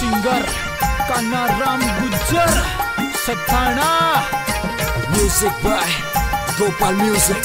Singer Kanha Ram Gujjar सत्ताना music by Gopal music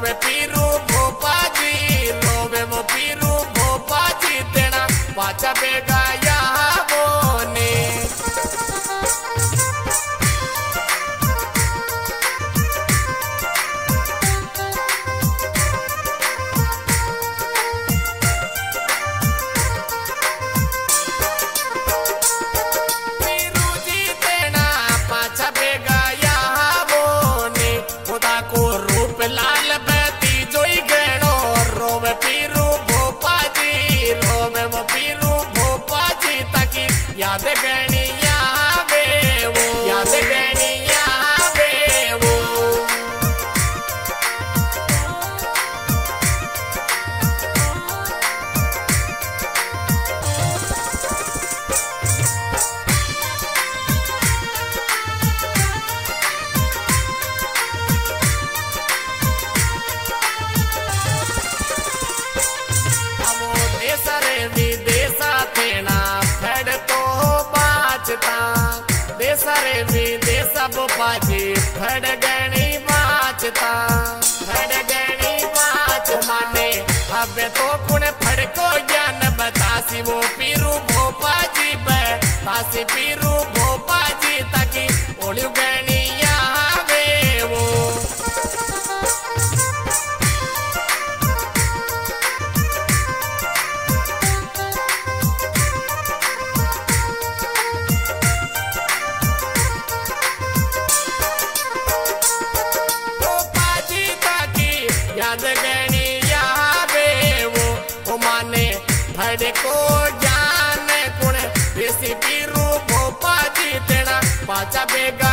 me pirru देसरे विदेशा बुपाजी फड़ गणी बाचता फड़ गणी बाच माने अब तो कुण फड़को ज्ञान बतासी, वो पीरू भोपाजी बे। बासी पीरू देखो जाने कुणे रेसिपी रूप पाजी तेना पाचा बेगा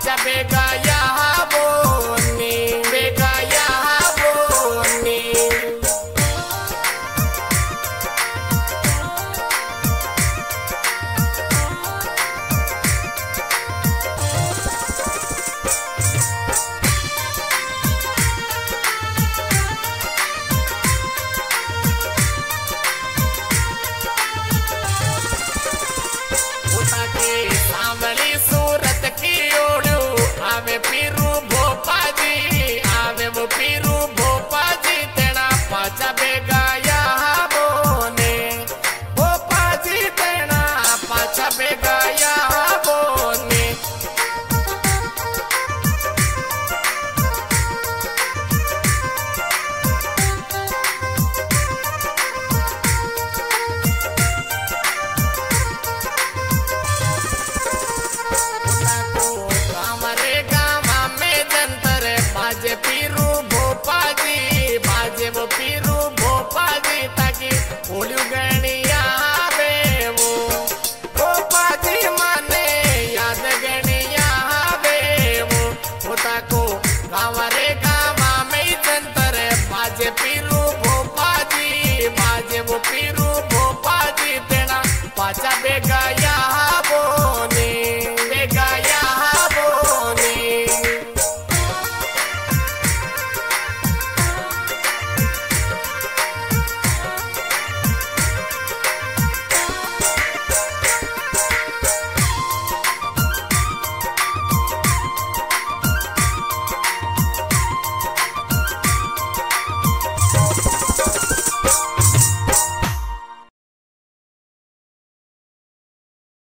चपेगा यहाँ மகளே